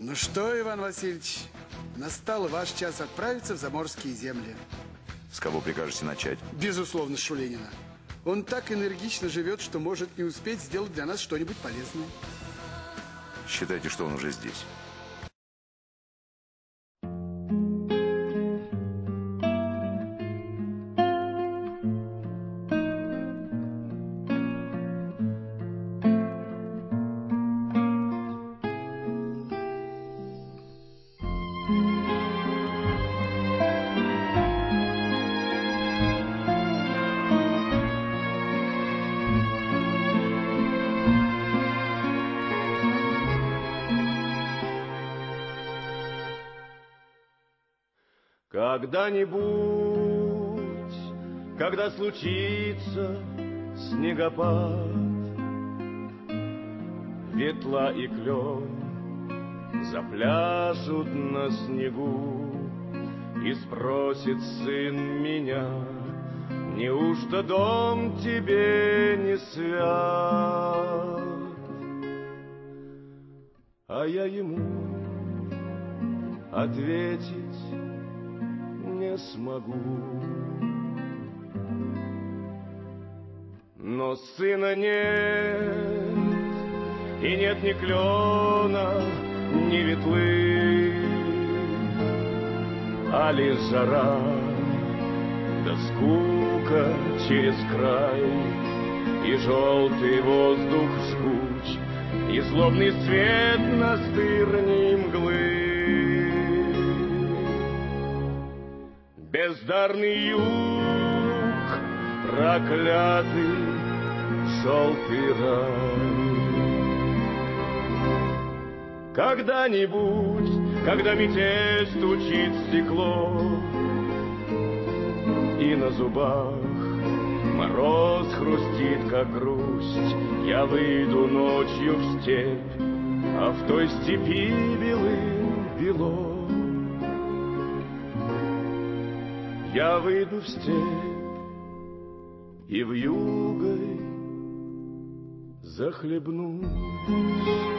Ну что, Иван Васильевич, настал ваш час отправиться в заморские земли. С кого прикажете начать? Безусловно, с Шулинина. Он так энергично живет, что может не успеть сделать для нас что-нибудь полезное. Считайте, что он уже здесь. Когда-нибудь, когда случится снегопад, Ветла и клен запляшут на снегу, И спросит сын меня, Неужто дом тебе не свят? А я ему ответить не смогу. Но сына нет, и нет ни клена, ни ветлы, а лишь жара, да скука через край, и желтый воздух жгуч, и злобный свет настырней мглы. Бездарный юг, проклятый желтый рай. Когда-нибудь, когда метель стучит в стекло, И на зубах мороз хрустит, как грусть, Я выйду ночью в степь, а в той степи белым бело. Я выйду в степь и в югой захлебнусь.